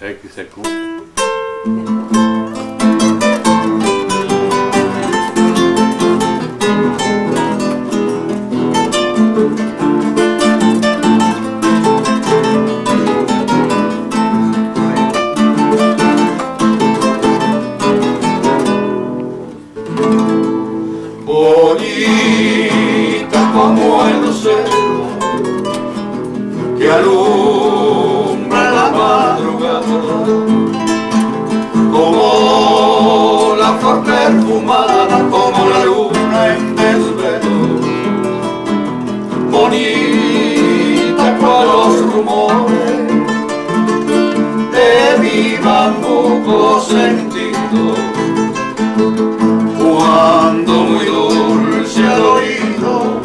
É que isso é curto. Bonita como bambuco sentido cuando muy dulce al oído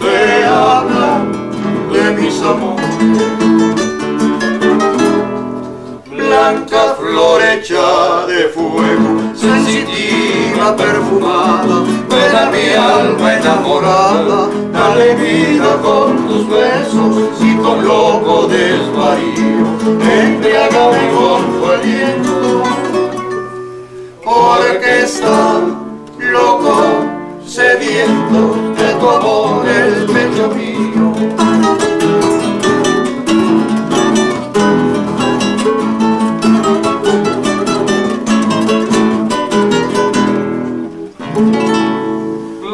te habla de mis amores. Blanca flor hecha de fuego, sensitiva, perfumada, ven a mi alma enamorada, dale vida con tus besos y con loco desvarío, embriágame con tu aliento porque está loco, sediento de tu amor el pecho mío.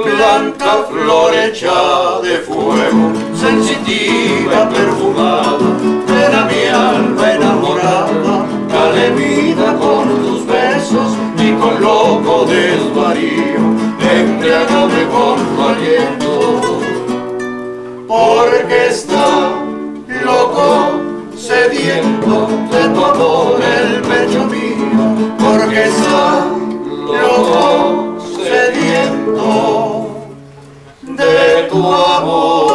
Blanca flor hecha de fuego, sensitiva, perfumada, sediento de tu amor el pecho mío, porque está loco, sediento de tu amor.